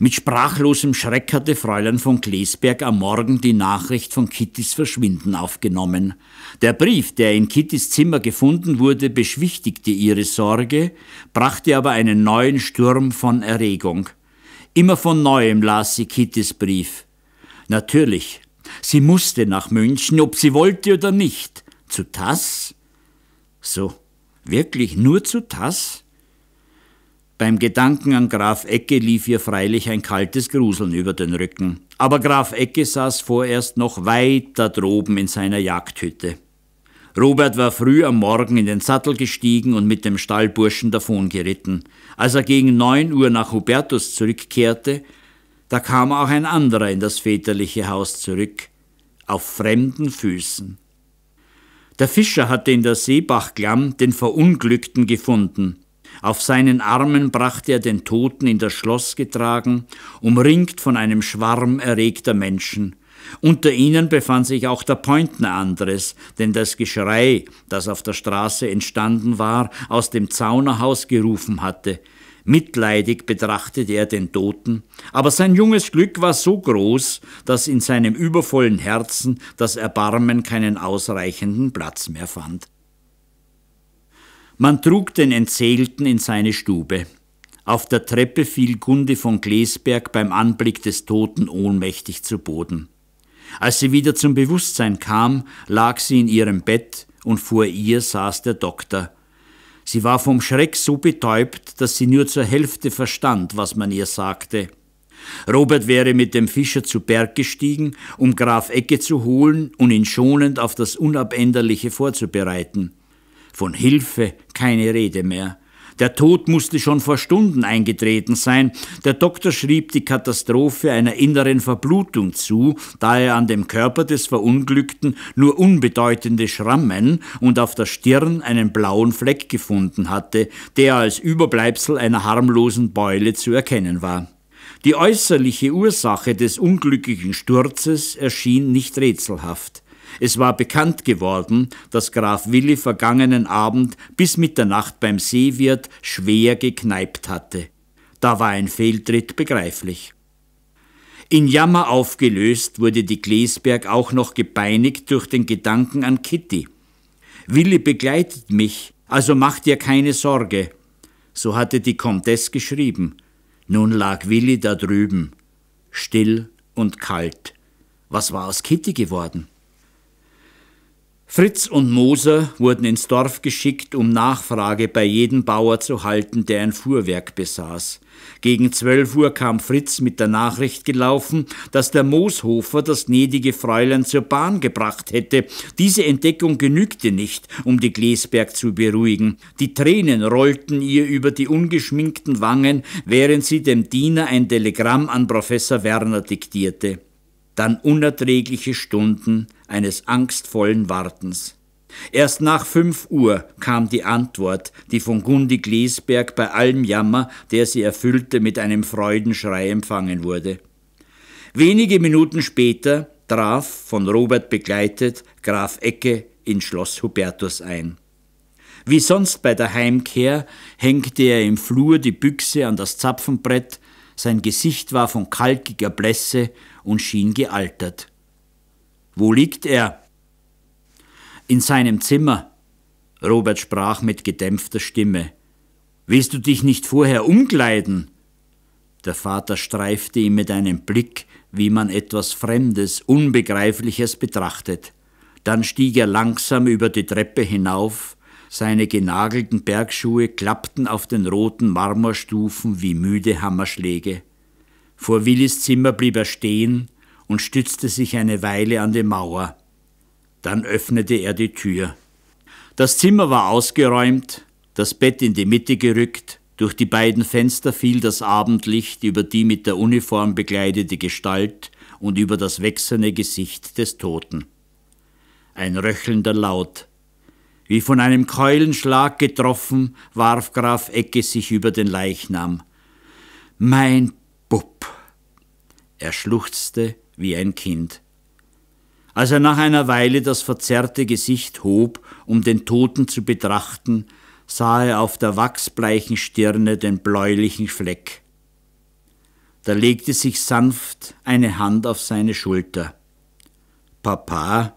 Mit sprachlosem Schreck hatte Fräulein von Klesberg am Morgen die Nachricht von Kittys Verschwinden aufgenommen. Der Brief, der in Kittys Zimmer gefunden wurde, beschwichtigte ihre Sorge, brachte aber einen neuen Sturm von Erregung. Immer von neuem las sie Kittys Brief. Natürlich, sie musste nach München, ob sie wollte oder nicht. Zu Tass? So, wirklich nur zu Tass? Beim Gedanken an Graf Ecke lief ihr freilich ein kaltes Gruseln über den Rücken. Aber Graf Ecke saß vorerst noch weit da droben in seiner Jagdhütte. Robert war früh am Morgen in den Sattel gestiegen und mit dem Stallburschen davongeritten. Als er gegen neun Uhr nach Hubertus zurückkehrte, da kam auch ein anderer in das väterliche Haus zurück, auf fremden Füßen. Der Fischer hatte in der Seebachklamm den Verunglückten gefunden. Auf seinen Armen brachte er den Toten in das Schloss getragen, umringt von einem Schwarm erregter Menschen. Unter ihnen befand sich auch der Pointner Andres, denn das Geschrei, das auf der Straße entstanden war, aus dem Zaunerhaus gerufen hatte. Mitleidig betrachtete er den Toten, aber sein junges Glück war so groß, dass in seinem übervollen Herzen das Erbarmen keinen ausreichenden Platz mehr fand. Man trug den Entseelten in seine Stube. Auf der Treppe fiel Gunde von Glesberg beim Anblick des Toten ohnmächtig zu Boden. Als sie wieder zum Bewusstsein kam, lag sie in ihrem Bett und vor ihr saß der Doktor. Sie war vom Schreck so betäubt, dass sie nur zur Hälfte verstand, was man ihr sagte. Robert wäre mit dem Fischer zu Berg gestiegen, um Graf Ecke zu holen und ihn schonend auf das Unabänderliche vorzubereiten. Von Hilfe keine Rede mehr. Der Tod musste schon vor Stunden eingetreten sein. Der Doktor schrieb die Katastrophe einer inneren Verblutung zu, da er an dem Körper des Verunglückten nur unbedeutende Schrammen und auf der Stirn einen blauen Fleck gefunden hatte, der als Überbleibsel einer harmlosen Beule zu erkennen war. Die äußerliche Ursache des unglücklichen Sturzes erschien nicht rätselhaft. Es war bekannt geworden, dass Graf Willi vergangenen Abend bis Mitternacht beim Seewirt schwer gekneipt hatte. Da war ein Fehltritt begreiflich. In Jammer aufgelöst wurde die Glesberg auch noch gepeinigt durch den Gedanken an Kitty. Willi begleitet mich, also mach dir keine Sorge. So hatte die Comtesse geschrieben. Nun lag Willi da drüben, still und kalt. Was war aus Kitty geworden? Fritz und Moser wurden ins Dorf geschickt, um Nachfrage bei jedem Bauer zu halten, der ein Fuhrwerk besaß. Gegen zwölf Uhr kam Fritz mit der Nachricht gelaufen, dass der Mooshofer das gnädige Fräulein zur Bahn gebracht hätte. Diese Entdeckung genügte nicht, um die Glesberg zu beruhigen. Die Tränen rollten ihr über die ungeschminkten Wangen, während sie dem Diener ein Telegramm an Professor Werner diktierte dann unerträgliche Stunden eines angstvollen Wartens. Erst nach fünf Uhr kam die Antwort, die von Gundi Glesberg bei allem Jammer, der sie erfüllte, mit einem Freudenschrei empfangen wurde. Wenige Minuten später traf, von Robert begleitet, Graf Ecke in Schloss Hubertus ein. Wie sonst bei der Heimkehr hängte er im Flur die Büchse an das Zapfenbrett, sein Gesicht war von kalkiger Blässe und schien gealtert. Wo liegt er? In seinem Zimmer. Robert sprach mit gedämpfter Stimme. Willst du dich nicht vorher umkleiden? Der Vater streifte ihn mit einem Blick, wie man etwas Fremdes, Unbegreifliches betrachtet. Dann stieg er langsam über die Treppe hinauf, seine genagelten Bergschuhe klappten auf den roten Marmorstufen wie müde Hammerschläge. Vor Willis Zimmer blieb er stehen und stützte sich eine Weile an die Mauer. Dann öffnete er die Tür. Das Zimmer war ausgeräumt, das Bett in die Mitte gerückt, durch die beiden Fenster fiel das Abendlicht über die mit der Uniform bekleidete Gestalt und über das wechselnde Gesicht des Toten. Ein röchelnder Laut. Wie von einem Keulenschlag getroffen, warf Graf Ecke sich über den Leichnam. Mein. Er schluchzte wie ein Kind. Als er nach einer Weile das verzerrte Gesicht hob, um den Toten zu betrachten, sah er auf der wachsbleichen Stirne den bläulichen Fleck. Da legte sich sanft eine Hand auf seine Schulter. Papa?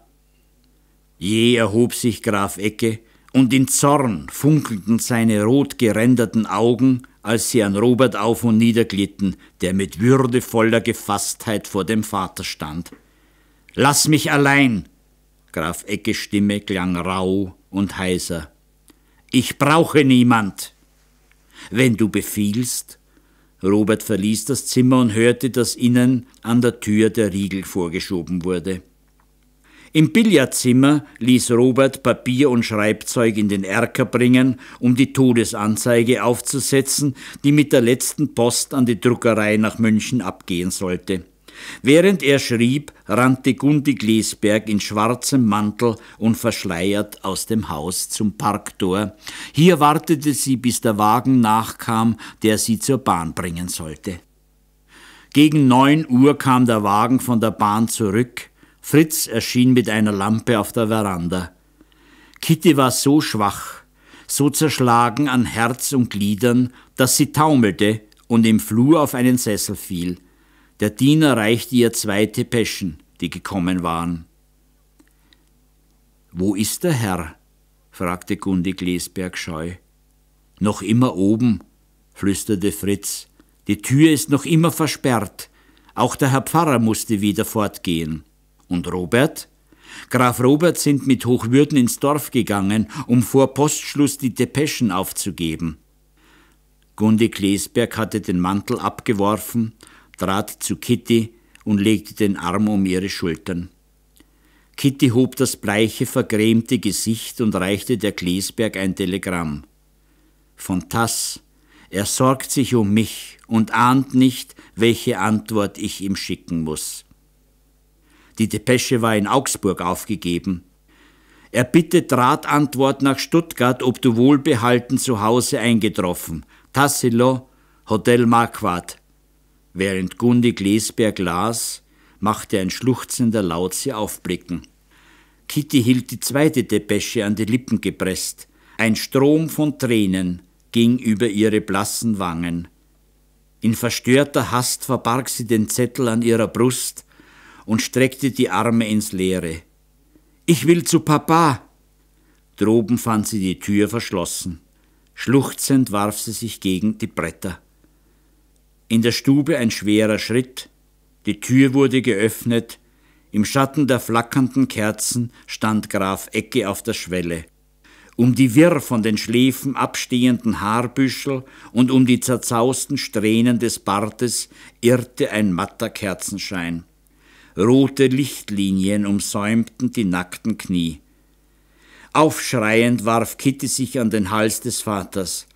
Je erhob sich Graf Ecke, und in Zorn funkelten seine rot geränderten Augen, als sie an Robert auf und nieder glitten, der mit würdevoller Gefasstheit vor dem Vater stand. Lass mich allein! Graf Eckes Stimme klang rau und heiser. Ich brauche niemand. Wenn du befiehlst. Robert verließ das Zimmer und hörte, dass innen an der Tür der Riegel vorgeschoben wurde. Im Billardzimmer ließ Robert Papier und Schreibzeug in den Erker bringen, um die Todesanzeige aufzusetzen, die mit der letzten Post an die Druckerei nach München abgehen sollte. Während er schrieb, rannte Gundi Glesberg in schwarzem Mantel und verschleiert aus dem Haus zum Parktor. Hier wartete sie, bis der Wagen nachkam, der sie zur Bahn bringen sollte. Gegen neun Uhr kam der Wagen von der Bahn zurück, Fritz erschien mit einer Lampe auf der Veranda. Kitty war so schwach, so zerschlagen an Herz und Gliedern, dass sie taumelte und im Flur auf einen Sessel fiel. Der Diener reichte ihr zwei Tepeschen, die gekommen waren. Wo ist der Herr? fragte Gundi Glesberg scheu. Noch immer oben, flüsterte Fritz. Die Tür ist noch immer versperrt. Auch der Herr Pfarrer musste wieder fortgehen. Und Robert? Graf Robert sind mit Hochwürden ins Dorf gegangen, um vor Postschluss die Depeschen aufzugeben. Gundi Klesberg hatte den Mantel abgeworfen, trat zu Kitty und legte den Arm um ihre Schultern. Kitty hob das bleiche, vergrämte Gesicht und reichte der Klesberg ein Telegramm. Von Tass, er sorgt sich um mich und ahnt nicht, welche Antwort ich ihm schicken muss. Die Depesche war in Augsburg aufgegeben. Er bittet Ratantwort nach Stuttgart, ob du wohlbehalten zu Hause eingetroffen. Tassilo, Hotel Marquardt. Während Gundi Glesberg las, machte ein schluchzender Laut sie aufblicken. Kitty hielt die zweite Depesche an die Lippen gepresst. Ein Strom von Tränen ging über ihre blassen Wangen. In verstörter Hast verbarg sie den Zettel an ihrer Brust und streckte die Arme ins Leere. Ich will zu Papa. Droben fand sie die Tür verschlossen. Schluchzend warf sie sich gegen die Bretter. In der Stube ein schwerer Schritt, die Tür wurde geöffnet, im Schatten der flackernden Kerzen stand Graf Ecke auf der Schwelle. Um die wirr von den Schläfen abstehenden Haarbüschel und um die zerzausten Strähnen des Bartes irrte ein matter Kerzenschein. Rote Lichtlinien umsäumten die nackten Knie. Aufschreiend warf Kitty sich an den Hals des Vaters.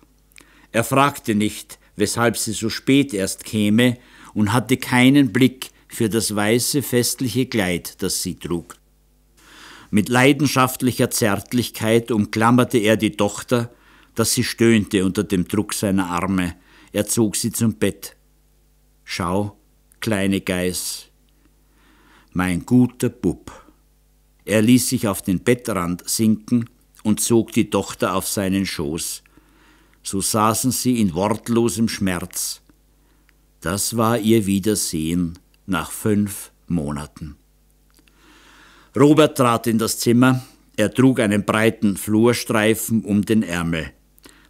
Er fragte nicht, weshalb sie so spät erst käme, und hatte keinen Blick für das weiße festliche Kleid, das sie trug. Mit leidenschaftlicher Zärtlichkeit umklammerte er die Tochter, dass sie stöhnte unter dem Druck seiner Arme. Er zog sie zum Bett. Schau, kleine Geiß, mein guter Bub. Er ließ sich auf den Bettrand sinken und zog die Tochter auf seinen Schoß. So saßen sie in wortlosem Schmerz. Das war ihr Wiedersehen nach fünf Monaten. Robert trat in das Zimmer, er trug einen breiten Flurstreifen um den Ärmel.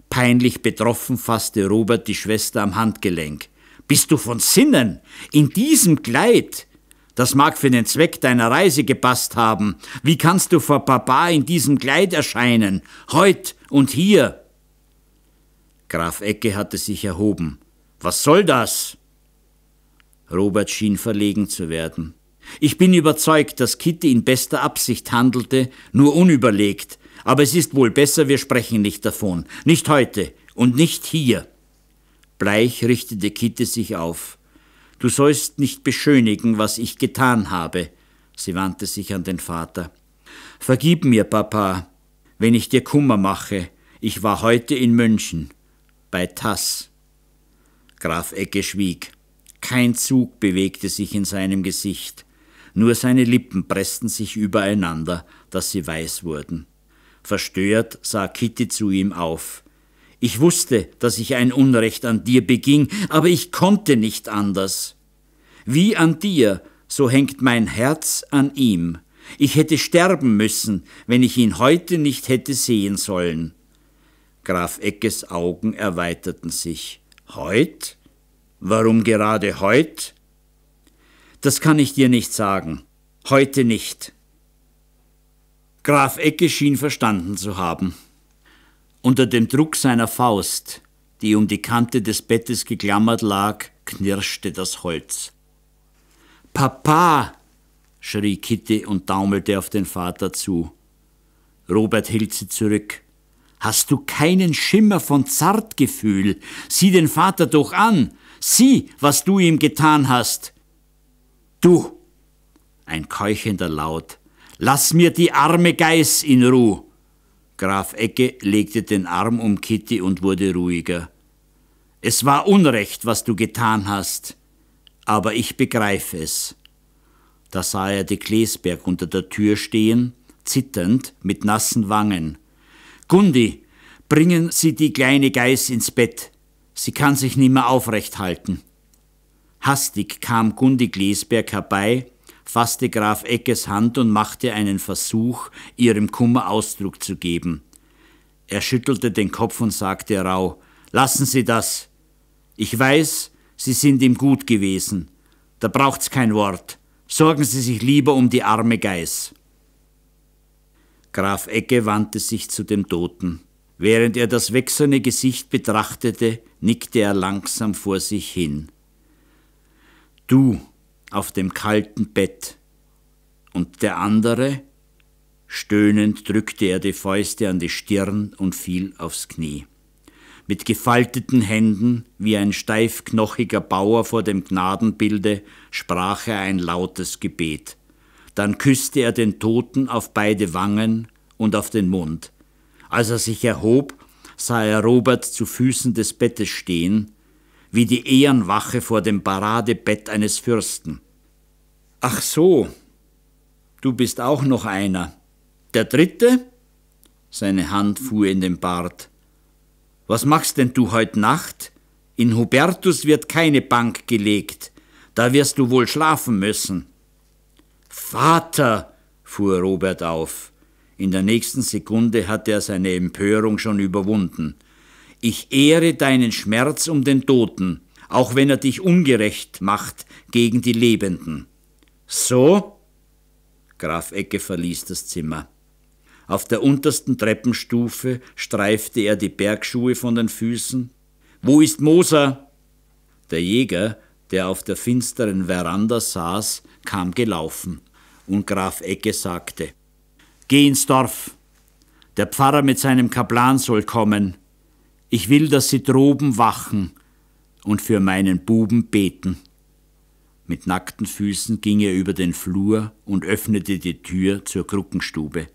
Peinlich betroffen fasste Robert die Schwester am Handgelenk. Bist du von Sinnen? In diesem Kleid? Das mag für den Zweck deiner Reise gepasst haben. Wie kannst du vor Papa in diesem Kleid erscheinen? Heut und hier. Graf Ecke hatte sich erhoben. Was soll das? Robert schien verlegen zu werden. Ich bin überzeugt, dass Kitty in bester Absicht handelte, nur unüberlegt. Aber es ist wohl besser, wir sprechen nicht davon. Nicht heute und nicht hier. Bleich richtete Kitty sich auf. Du sollst nicht beschönigen, was ich getan habe. Sie wandte sich an den Vater. Vergib mir, Papa, wenn ich dir Kummer mache. Ich war heute in München, bei Tass. Graf Ecke schwieg. Kein Zug bewegte sich in seinem Gesicht. Nur seine Lippen pressten sich übereinander, dass sie weiß wurden. Verstört sah Kitty zu ihm auf. Ich wusste, dass ich ein Unrecht an dir beging, aber ich konnte nicht anders. Wie an dir, so hängt mein Herz an ihm. Ich hätte sterben müssen, wenn ich ihn heute nicht hätte sehen sollen. Graf Eckes Augen erweiterten sich. Heut? Warum gerade heut? Das kann ich dir nicht sagen. Heute nicht. Graf Ecke schien verstanden zu haben. Unter dem Druck seiner Faust, die um die Kante des Bettes geklammert lag, knirschte das Holz. Papa! schrie Kitty und taumelte auf den Vater zu. Robert hielt sie zurück. Hast du keinen Schimmer von Zartgefühl? Sieh den Vater doch an. Sieh, was du ihm getan hast. Du! Ein keuchender Laut. Lass mir die arme Geiß in Ruh. Graf Ecke legte den Arm um Kitty und wurde ruhiger. Es war Unrecht, was du getan hast, aber ich begreife es. Da sah er die Klesberg unter der Tür stehen, zitternd, mit nassen Wangen. Gundi, bringen Sie die kleine Geiß ins Bett. Sie kann sich nimmer aufrecht halten. Hastig kam Gundi Glesberg herbei, fasste Graf Eckes Hand und machte einen Versuch, ihrem Kummer Ausdruck zu geben. Er schüttelte den Kopf und sagte rauh, Lassen Sie das. Ich weiß, Sie sind ihm gut gewesen. Da braucht's kein Wort. Sorgen Sie sich lieber um die arme Geiß. Graf Ecke wandte sich zu dem Toten. Während er das wechselnde Gesicht betrachtete, nickte er langsam vor sich hin. Du auf dem kalten Bett und der andere, stöhnend drückte er die Fäuste an die Stirn und fiel aufs Knie. Mit gefalteten Händen, wie ein steifknochiger Bauer vor dem Gnadenbilde, sprach er ein lautes Gebet. Dann küsste er den Toten auf beide Wangen und auf den Mund. Als er sich erhob, sah er Robert zu Füßen des Bettes stehen, wie die Ehrenwache vor dem Paradebett eines Fürsten. Ach so, du bist auch noch einer. Der dritte? Seine Hand fuhr in den Bart. Was machst denn du heut Nacht? In Hubertus wird keine Bank gelegt. Da wirst du wohl schlafen müssen. Vater, fuhr Robert auf. In der nächsten Sekunde hatte er seine Empörung schon überwunden. Ich ehre deinen Schmerz um den Toten, auch wenn er dich ungerecht macht gegen die Lebenden. So? Graf Ecke verließ das Zimmer. Auf der untersten Treppenstufe streifte er die Bergschuhe von den Füßen. Wo ist Moser? Der Jäger, der auf der finsteren Veranda saß, kam gelaufen, und Graf Ecke sagte Geh ins Dorf. Der Pfarrer mit seinem Kaplan soll kommen. Ich will, dass sie droben wachen und für meinen Buben beten. Mit nackten Füßen ging er über den Flur und öffnete die Tür zur Kruckenstube.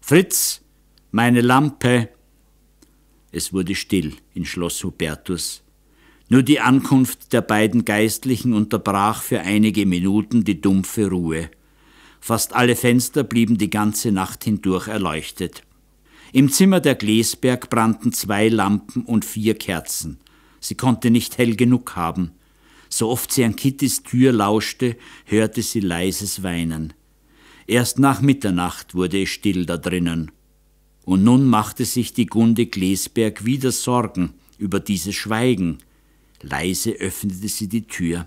Fritz, meine Lampe! Es wurde still in Schloss Hubertus. Nur die Ankunft der beiden Geistlichen unterbrach für einige Minuten die dumpfe Ruhe. Fast alle Fenster blieben die ganze Nacht hindurch erleuchtet. Im Zimmer der Glesberg brannten zwei Lampen und vier Kerzen. Sie konnte nicht hell genug haben. So oft sie an Kittys Tür lauschte, hörte sie leises Weinen. Erst nach Mitternacht wurde es still da drinnen. Und nun machte sich die Gunde Glesberg wieder Sorgen über dieses Schweigen. Leise öffnete sie die Tür.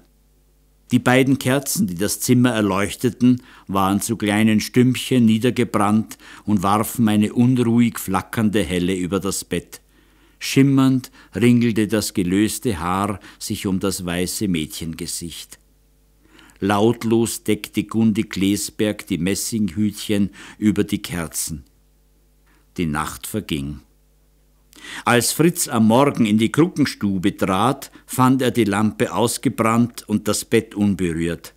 Die beiden Kerzen, die das Zimmer erleuchteten, waren zu kleinen Stümpchen niedergebrannt und warfen eine unruhig flackernde Helle über das Bett. Schimmernd ringelte das gelöste Haar sich um das weiße Mädchengesicht. Lautlos deckte Gundi Klesberg die Messinghütchen über die Kerzen. Die Nacht verging. Als Fritz am Morgen in die Kruckenstube trat, fand er die Lampe ausgebrannt und das Bett unberührt.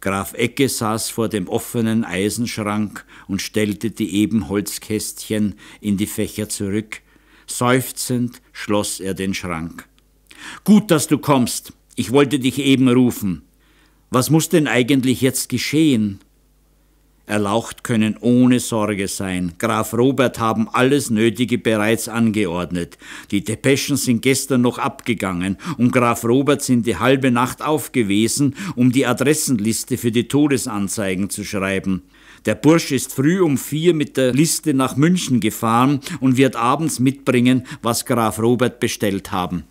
Graf Ecke saß vor dem offenen Eisenschrank und stellte die Ebenholzkästchen in die Fächer zurück. Seufzend schloss er den Schrank. Gut, dass du kommst. Ich wollte dich eben rufen. Was muss denn eigentlich jetzt geschehen? Erlaucht können ohne Sorge sein. Graf Robert haben alles Nötige bereits angeordnet. Die Depeschen sind gestern noch abgegangen und Graf Robert sind die halbe Nacht aufgewesen, um die Adressenliste für die Todesanzeigen zu schreiben. Der Bursch ist früh um vier mit der Liste nach München gefahren und wird abends mitbringen, was Graf Robert bestellt haben.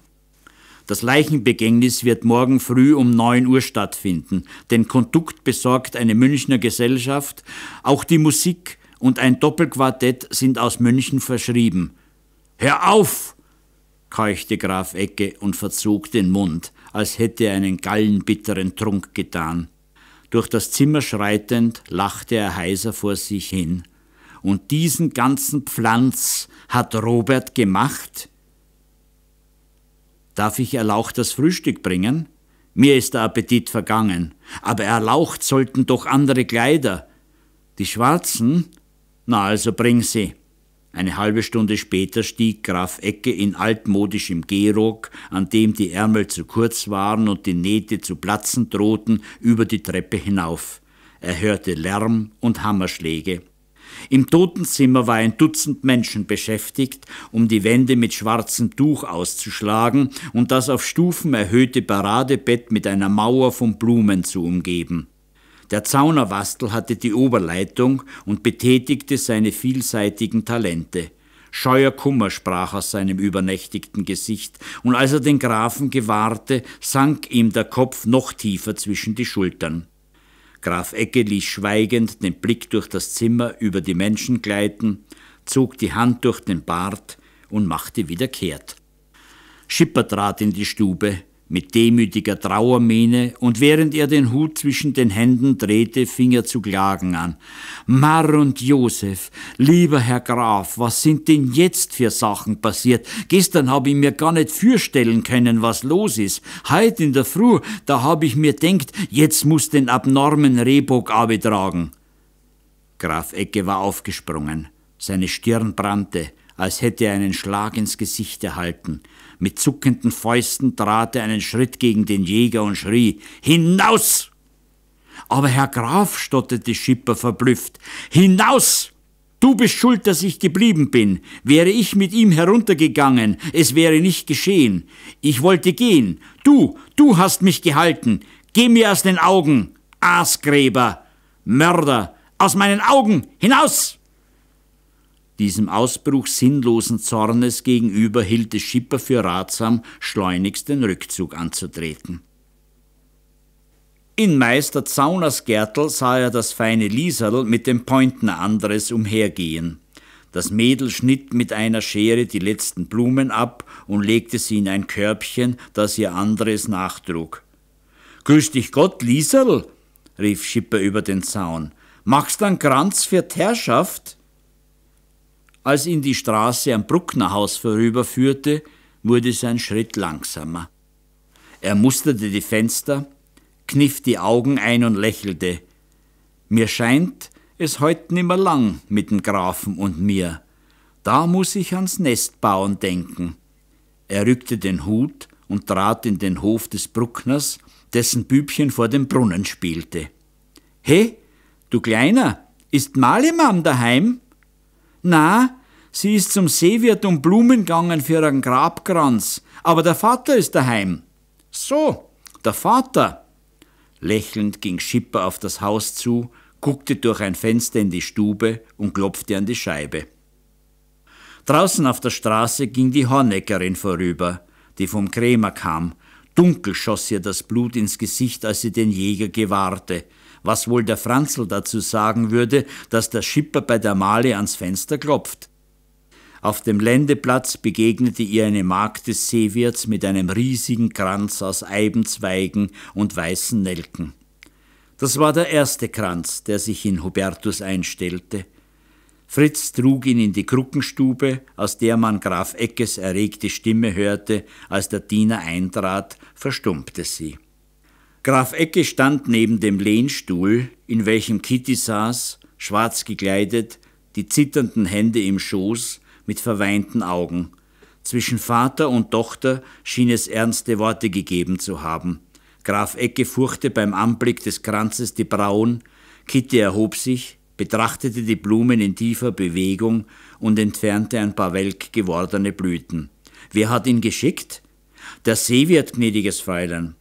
Das Leichenbegängnis wird morgen früh um 9 Uhr stattfinden. Den Kondukt besorgt eine Münchner Gesellschaft. Auch die Musik und ein Doppelquartett sind aus München verschrieben. Hör auf! keuchte Graf Ecke und verzog den Mund, als hätte er einen gallenbitteren Trunk getan. Durch das Zimmer schreitend lachte er heiser vor sich hin. Und diesen ganzen Pflanz hat Robert gemacht? Darf ich Erlauch das Frühstück bringen? Mir ist der Appetit vergangen. Aber Erlaucht sollten doch andere Kleider. Die schwarzen? Na, also bring sie. Eine halbe Stunde später stieg Graf Ecke in altmodischem Gehrock, an dem die Ärmel zu kurz waren und die Nähte zu platzen drohten, über die Treppe hinauf. Er hörte Lärm und Hammerschläge. Im Totenzimmer war ein Dutzend Menschen beschäftigt, um die Wände mit schwarzem Tuch auszuschlagen und das auf Stufen erhöhte Paradebett mit einer Mauer von Blumen zu umgeben. Der Zaunerwastel hatte die Oberleitung und betätigte seine vielseitigen Talente. Scheuer Kummer sprach aus seinem übernächtigten Gesicht, und als er den Grafen gewahrte, sank ihm der Kopf noch tiefer zwischen die Schultern. Graf Ecke ließ schweigend den Blick durch das Zimmer über die Menschen gleiten, zog die Hand durch den Bart und machte wieder kehrt. Schipper trat in die Stube, mit demütiger Trauermiene, und während er den Hut zwischen den Händen drehte, fing er zu klagen an. Mar und Josef, lieber Herr Graf, was sind denn jetzt für Sachen passiert? Gestern habe ich mir gar nicht fürstellen können, was los ist. Heut in der Früh, da habe ich mir denkt, jetzt muss den abnormen Rehbock abtragen. Graf Ecke war aufgesprungen. Seine Stirn brannte, als hätte er einen Schlag ins Gesicht erhalten. Mit zuckenden Fäusten trat er einen Schritt gegen den Jäger und schrie Hinaus. Aber Herr Graf, stotterte Schipper verblüfft, hinaus. Du bist schuld, dass ich geblieben bin. Wäre ich mit ihm heruntergegangen, es wäre nicht geschehen. Ich wollte gehen. Du, du hast mich gehalten. Geh mir aus den Augen, Aasgräber, Mörder, aus meinen Augen, hinaus! Diesem Ausbruch sinnlosen Zornes gegenüber hielt es Schipper für ratsam, schleunigst den Rückzug anzutreten. In Meister Zauners Gärtel sah er das feine Lieserl mit dem Pointner Andres umhergehen. Das Mädel schnitt mit einer Schere die letzten Blumen ab und legte sie in ein Körbchen, das ihr Andres nachtrug. Grüß dich Gott, Lieserl, rief Schipper über den Zaun. Machst einen Kranz für Herrschaft? Als ihn die Straße am Brucknerhaus vorüberführte, wurde sein Schritt langsamer. Er musterte die Fenster, kniff die Augen ein und lächelte. Mir scheint, es heut nimmer lang mit dem Grafen und mir. Da muss ich ans Nestbauen denken. Er rückte den Hut und trat in den Hof des Bruckners, dessen Bübchen vor dem Brunnen spielte. He, du Kleiner, ist Malemam daheim? Na, sie ist zum Seewirt um Blumen gegangen für einen Grabkranz, aber der Vater ist daheim. So, der Vater. Lächelnd ging Schipper auf das Haus zu, guckte durch ein Fenster in die Stube und klopfte an die Scheibe. Draußen auf der Straße ging die Horneckerin vorüber, die vom Krämer kam. Dunkel schoss ihr das Blut ins Gesicht, als sie den Jäger gewahrte was wohl der Franzl dazu sagen würde, dass der Schipper bei der Male ans Fenster klopft. Auf dem Ländeplatz begegnete ihr eine Magd des Seewirts mit einem riesigen Kranz aus Eibenzweigen und weißen Nelken. Das war der erste Kranz, der sich in Hubertus einstellte. Fritz trug ihn in die Kruckenstube, aus der man Graf Eckes erregte Stimme hörte, als der Diener eintrat, verstummte sie. Graf Ecke stand neben dem Lehnstuhl, in welchem Kitty saß, schwarz gekleidet, die zitternden Hände im Schoß, mit verweinten Augen. Zwischen Vater und Tochter schien es ernste Worte gegeben zu haben. Graf Ecke furchte beim Anblick des Kranzes die Brauen, Kitty erhob sich, betrachtete die Blumen in tiefer Bewegung und entfernte ein paar welk gewordene Blüten. Wer hat ihn geschickt? Der Seewirt, gnädiges Fräulein.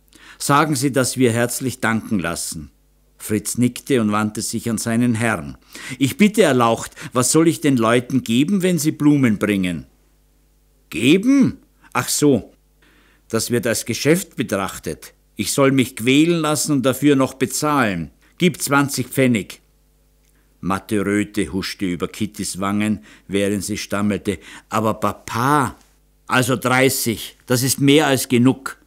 Sagen Sie, dass wir herzlich danken lassen. Fritz nickte und wandte sich an seinen Herrn. Ich bitte, Erlaucht, was soll ich den Leuten geben, wenn sie Blumen bringen? Geben? Ach so, das wird als Geschäft betrachtet. Ich soll mich quälen lassen und dafür noch bezahlen. Gib zwanzig Pfennig. Matte Röte huschte über Kittys Wangen, während sie stammelte. Aber Papa, also dreißig, das ist mehr als genug.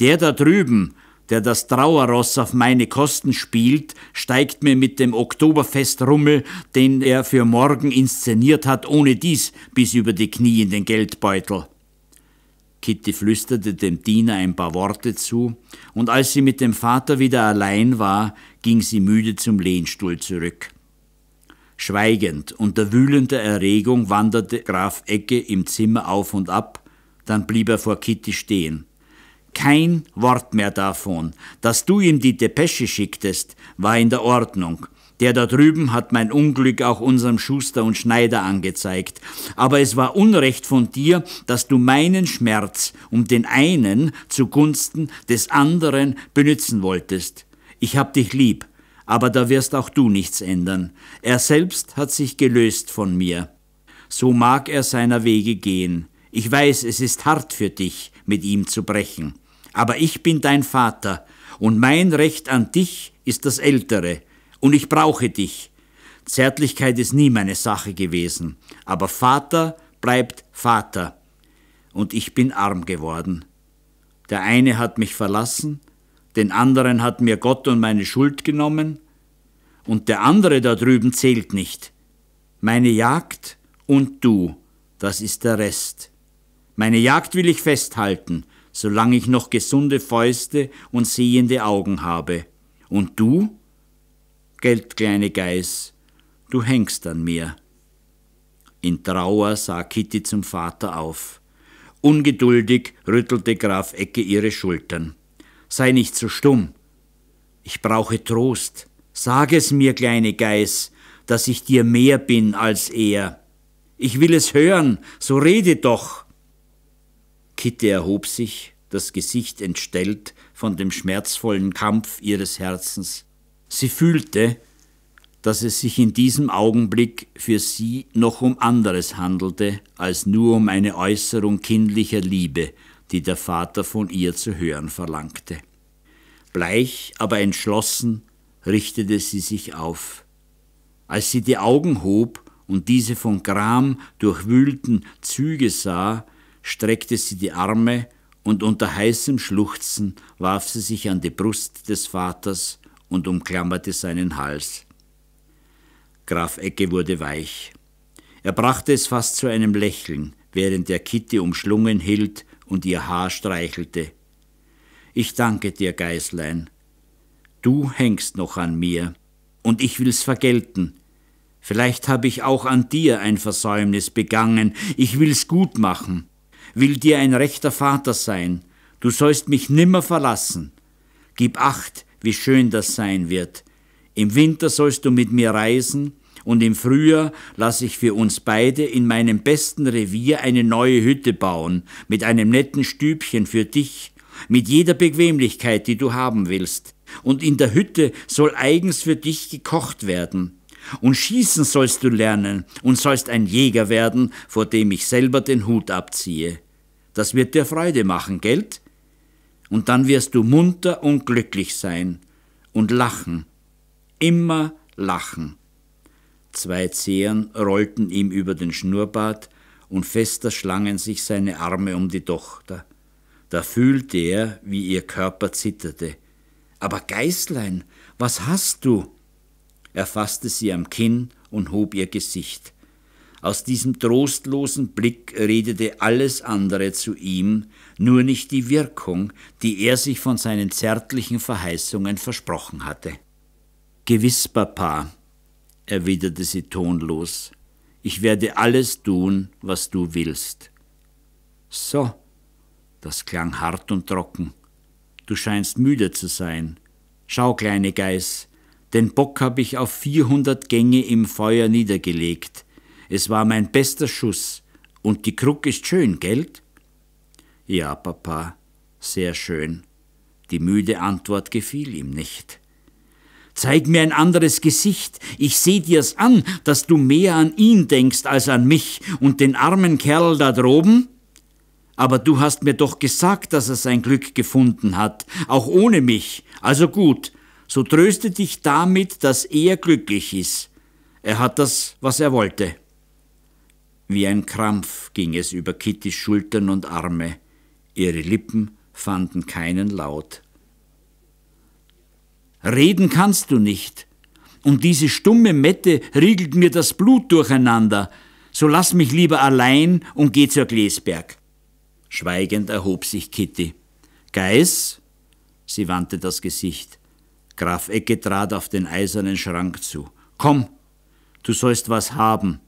Der da drüben, der das Trauerross auf meine Kosten spielt, steigt mir mit dem Oktoberfestrummel, den er für morgen inszeniert hat, ohne dies bis über die Knie in den Geldbeutel. Kitty flüsterte dem Diener ein paar Worte zu, und als sie mit dem Vater wieder allein war, ging sie müde zum Lehnstuhl zurück. Schweigend, unter wühlender Erregung wanderte Graf Ecke im Zimmer auf und ab, dann blieb er vor Kitty stehen. Kein Wort mehr davon. Dass du ihm die Depesche schicktest, war in der Ordnung. Der da drüben hat mein Unglück auch unserem Schuster und Schneider angezeigt. Aber es war Unrecht von dir, dass du meinen Schmerz um den einen zugunsten des anderen benützen wolltest. Ich hab dich lieb, aber da wirst auch du nichts ändern. Er selbst hat sich gelöst von mir. So mag er seiner Wege gehen. Ich weiß, es ist hart für dich, mit ihm zu brechen. Aber ich bin dein Vater, und mein Recht an dich ist das ältere, und ich brauche dich. Zärtlichkeit ist nie meine Sache gewesen, aber Vater bleibt Vater. Und ich bin arm geworden. Der eine hat mich verlassen, den anderen hat mir Gott und meine Schuld genommen, und der andere da drüben zählt nicht. Meine Jagd und du, das ist der Rest. Meine Jagd will ich festhalten, solange ich noch gesunde Fäuste und sehende Augen habe. Und du? Geld, kleine Geiß, du hängst an mir. In Trauer sah Kitty zum Vater auf. Ungeduldig rüttelte Graf Ecke ihre Schultern. Sei nicht so stumm. Ich brauche Trost. Sag es mir, kleine Geiß, dass ich dir mehr bin als er. Ich will es hören, so rede doch. Kitty erhob sich, das Gesicht entstellt von dem schmerzvollen Kampf ihres Herzens. Sie fühlte, dass es sich in diesem Augenblick für sie noch um anderes handelte, als nur um eine Äußerung kindlicher Liebe, die der Vater von ihr zu hören verlangte. Bleich, aber entschlossen richtete sie sich auf. Als sie die Augen hob und diese von Gram durchwühlten Züge sah, streckte sie die Arme und unter heißem Schluchzen warf sie sich an die Brust des Vaters und umklammerte seinen Hals. Graf Ecke wurde weich. Er brachte es fast zu einem Lächeln, während er Kitty umschlungen hielt und ihr Haar streichelte. Ich danke dir, Geißlein. Du hängst noch an mir, und ich will's vergelten. Vielleicht habe ich auch an dir ein Versäumnis begangen, ich will's gut machen, will dir ein rechter Vater sein, du sollst mich nimmer verlassen. Gib acht, wie schön das sein wird. Im Winter sollst du mit mir reisen, und im Frühjahr lasse ich für uns beide in meinem besten Revier eine neue Hütte bauen, mit einem netten Stübchen für dich, mit jeder Bequemlichkeit, die du haben willst. Und in der Hütte soll eigens für dich gekocht werden. Und schießen sollst du lernen und sollst ein Jäger werden, vor dem ich selber den Hut abziehe. Das wird dir Freude machen, Geld? und dann wirst du munter und glücklich sein und lachen, immer lachen. Zwei Zehen rollten ihm über den Schnurrbart und fester schlangen sich seine Arme um die Tochter. Da fühlte er, wie ihr Körper zitterte. Aber Geißlein, was hast du? Er fasste sie am Kinn und hob ihr Gesicht. Aus diesem trostlosen Blick redete alles andere zu ihm, nur nicht die Wirkung, die er sich von seinen zärtlichen Verheißungen versprochen hatte. Gewiss, Papa, erwiderte sie tonlos, ich werde alles tun, was du willst. So, das klang hart und trocken. Du scheinst müde zu sein. Schau, kleine Geiß, Den Bock habe ich auf 400 Gänge im Feuer niedergelegt. Es war mein bester Schuss. Und die Krug ist schön, gelt? Ja, Papa, sehr schön. Die müde Antwort gefiel ihm nicht. Zeig mir ein anderes Gesicht. Ich seh dir's an, dass du mehr an ihn denkst als an mich und den armen Kerl da droben. Aber du hast mir doch gesagt, dass er sein Glück gefunden hat, auch ohne mich. Also gut, so tröste dich damit, dass er glücklich ist. Er hat das, was er wollte. Wie ein Krampf ging es über Kittys Schultern und Arme. Ihre Lippen fanden keinen Laut. Reden kannst du nicht. Und diese stumme Mette riegelt mir das Blut durcheinander. So lass mich lieber allein und geh zur Gläsberg. Schweigend erhob sich Kitty. Geis? Sie wandte das Gesicht. Graf Ecke trat auf den eisernen Schrank zu. Komm, du sollst was haben.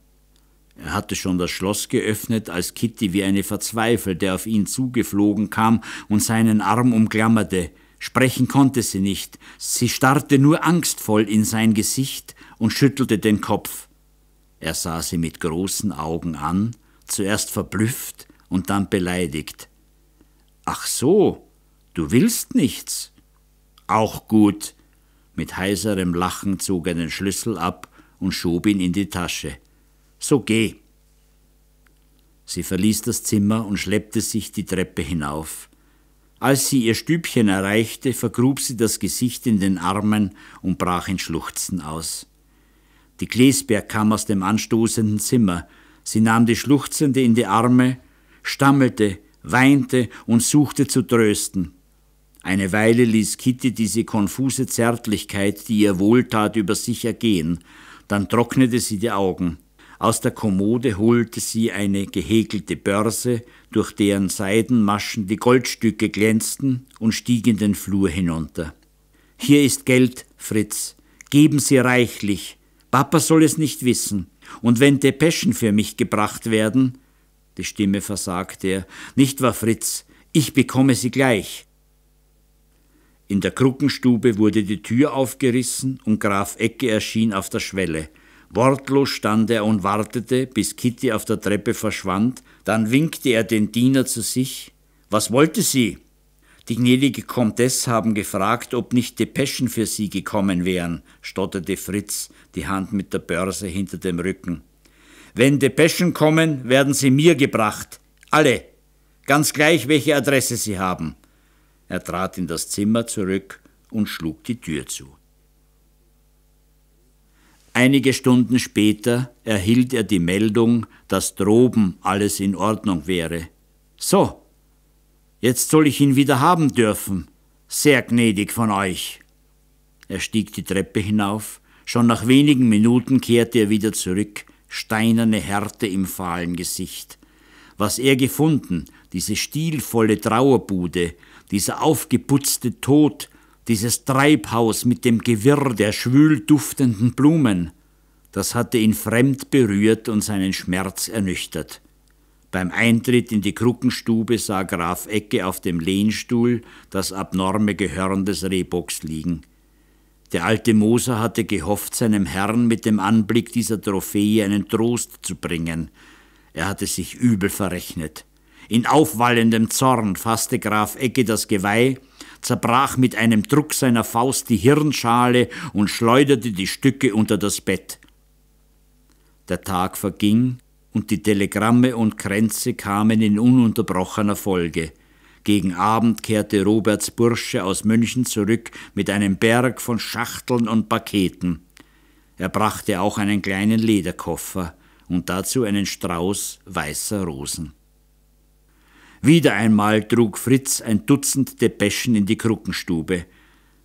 Er hatte schon das Schloss geöffnet, als Kitty wie eine Verzweifelte auf ihn zugeflogen kam und seinen Arm umklammerte. Sprechen konnte sie nicht, sie starrte nur angstvoll in sein Gesicht und schüttelte den Kopf. Er sah sie mit großen Augen an, zuerst verblüfft und dann beleidigt. Ach so, du willst nichts. Auch gut. Mit heiserem Lachen zog er den Schlüssel ab und schob ihn in die Tasche. So geh. Sie verließ das Zimmer und schleppte sich die Treppe hinauf. Als sie ihr Stübchen erreichte, vergrub sie das Gesicht in den Armen und brach in Schluchzen aus. Die Klesberg kam aus dem anstoßenden Zimmer. Sie nahm die Schluchzende in die Arme, stammelte, weinte und suchte zu trösten. Eine Weile ließ Kitty diese konfuse Zärtlichkeit, die ihr wohltat, über sich ergehen. Dann trocknete sie die Augen. Aus der Kommode holte sie eine gehäkelte Börse, durch deren Seidenmaschen die Goldstücke glänzten, und stieg in den Flur hinunter. Hier ist Geld, Fritz. Geben Sie reichlich. Papa soll es nicht wissen. Und wenn Depeschen für mich gebracht werden, die Stimme versagte er, nicht wahr, Fritz, ich bekomme sie gleich. In der Kruckenstube wurde die Tür aufgerissen und Graf Ecke erschien auf der Schwelle. Wortlos stand er und wartete, bis Kitty auf der Treppe verschwand, dann winkte er den Diener zu sich. Was wollte sie? Die gnädige Comtesse haben gefragt, ob nicht Depeschen für sie gekommen wären, stotterte Fritz, die Hand mit der Börse hinter dem Rücken. Wenn Depeschen kommen, werden sie mir gebracht. Alle. Ganz gleich, welche Adresse sie haben. Er trat in das Zimmer zurück und schlug die Tür zu. Einige Stunden später erhielt er die Meldung, dass droben alles in Ordnung wäre. So, jetzt soll ich ihn wieder haben dürfen. Sehr gnädig von euch. Er stieg die Treppe hinauf. Schon nach wenigen Minuten kehrte er wieder zurück, steinerne Härte im fahlen Gesicht. Was er gefunden, diese stilvolle Trauerbude, dieser aufgeputzte Tod, dieses Treibhaus mit dem Gewirr der schwül duftenden Blumen, das hatte ihn fremd berührt und seinen Schmerz ernüchtert. Beim Eintritt in die Kruckenstube sah Graf Ecke auf dem Lehnstuhl das abnorme Gehörn des Rehbocks liegen. Der alte Moser hatte gehofft, seinem Herrn mit dem Anblick dieser Trophäe einen Trost zu bringen. Er hatte sich übel verrechnet. In aufwallendem Zorn fasste Graf Ecke das Geweih, zerbrach mit einem Druck seiner Faust die Hirnschale und schleuderte die Stücke unter das Bett. Der Tag verging und die Telegramme und Kränze kamen in ununterbrochener Folge. Gegen Abend kehrte Roberts Bursche aus München zurück mit einem Berg von Schachteln und Paketen. Er brachte auch einen kleinen Lederkoffer und dazu einen Strauß weißer Rosen. Wieder einmal trug Fritz ein Dutzend Depeschen in die Kruckenstube.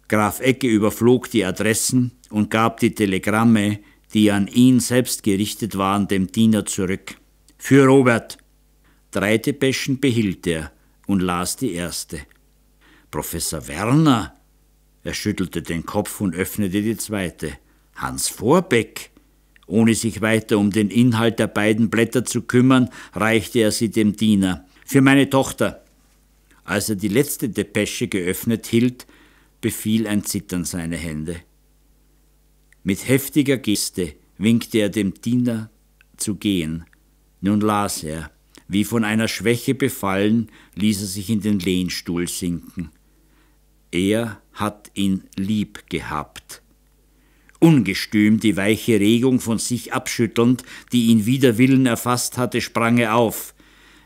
Graf Ecke überflog die Adressen und gab die Telegramme, die an ihn selbst gerichtet waren, dem Diener zurück. Für Robert. Drei Depeschen behielt er und las die erste. Professor Werner. Er schüttelte den Kopf und öffnete die zweite. Hans Vorbeck. Ohne sich weiter um den Inhalt der beiden Blätter zu kümmern, reichte er sie dem Diener. Für meine Tochter. Als er die letzte Depesche geöffnet hielt, befiel ein Zittern seine Hände. Mit heftiger Geste winkte er dem Diener zu gehen. Nun las er. Wie von einer Schwäche befallen, ließ er sich in den Lehnstuhl sinken. Er hat ihn lieb gehabt. Ungestüm die weiche Regung von sich abschüttelnd, die ihn wider Willen erfasst hatte, sprang er auf.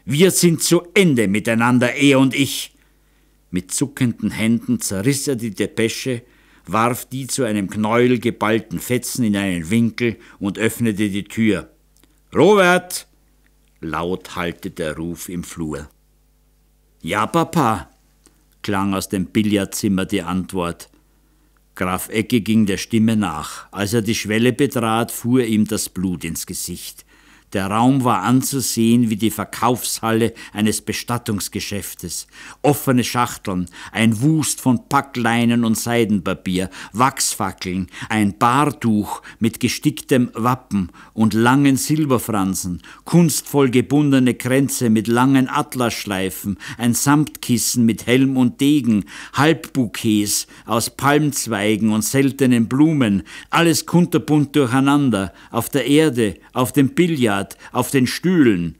Wir sind zu Ende miteinander, er und ich. Mit zuckenden Händen zerriss er die Depesche, warf die zu einem Knäuel geballten Fetzen in einen Winkel und öffnete die Tür. Robert! Laut hallte der Ruf im Flur. Ja, Papa, klang aus dem Billardzimmer die Antwort. Graf Ecke ging der Stimme nach. Als er die Schwelle betrat, fuhr ihm das Blut ins Gesicht. Der Raum war anzusehen wie die Verkaufshalle eines Bestattungsgeschäftes. Offene Schachteln, ein Wust von Packleinen und Seidenpapier, Wachsfackeln, ein Bartuch mit gesticktem Wappen und langen Silberfransen, kunstvoll gebundene Kränze mit langen Atlasschleifen, ein Samtkissen mit Helm und Degen, Halbbouquets aus Palmzweigen und seltenen Blumen, alles kunterbunt durcheinander, auf der Erde, auf dem Billard, Billard, auf den Stühlen.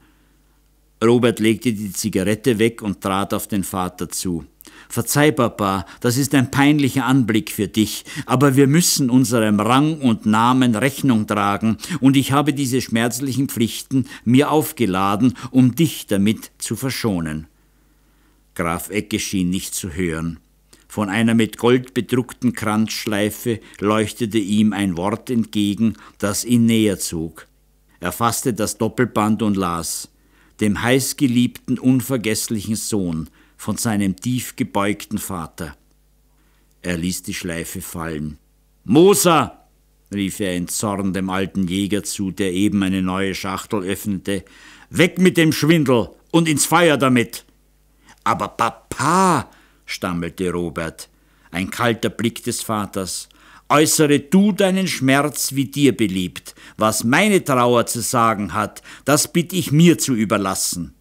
Robert legte die Zigarette weg und trat auf den Vater zu. Verzeih, Papa, das ist ein peinlicher Anblick für dich, aber wir müssen unserem Rang und Namen Rechnung tragen, und ich habe diese schmerzlichen Pflichten mir aufgeladen, um dich damit zu verschonen. Graf Ecke schien nicht zu hören. Von einer mit Gold bedruckten Kranzschleife leuchtete ihm ein Wort entgegen, das ihn näher zog. Er fasste das Doppelband und las dem heißgeliebten, unvergesslichen Sohn von seinem tief gebeugten Vater. Er ließ die Schleife fallen. Moser! rief er in Zorn dem alten Jäger zu, der eben eine neue Schachtel öffnete. Weg mit dem Schwindel und ins Feuer damit! Aber Papa! stammelte Robert. Ein kalter Blick des Vaters. Äußere du deinen Schmerz, wie dir beliebt. Was meine Trauer zu sagen hat, das bitt ich mir zu überlassen.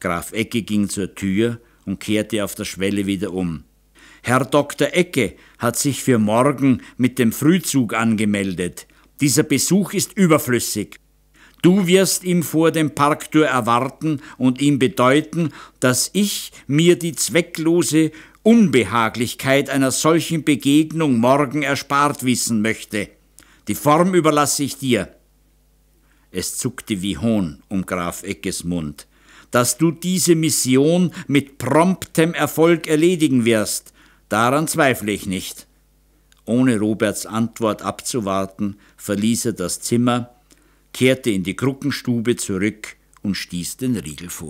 Graf Ecke ging zur Tür und kehrte auf der Schwelle wieder um. Herr Dr. Ecke hat sich für morgen mit dem Frühzug angemeldet. Dieser Besuch ist überflüssig. Du wirst ihn vor dem Parktor erwarten und ihm bedeuten, dass ich mir die zwecklose Unbehaglichkeit einer solchen Begegnung morgen erspart wissen möchte. Die Form überlasse ich dir. Es zuckte wie Hohn um Graf Eckes Mund. Dass du diese Mission mit promptem Erfolg erledigen wirst, daran zweifle ich nicht. Ohne Roberts Antwort abzuwarten, verließ er das Zimmer, kehrte in die Kruckenstube zurück und stieß den Riegel vor.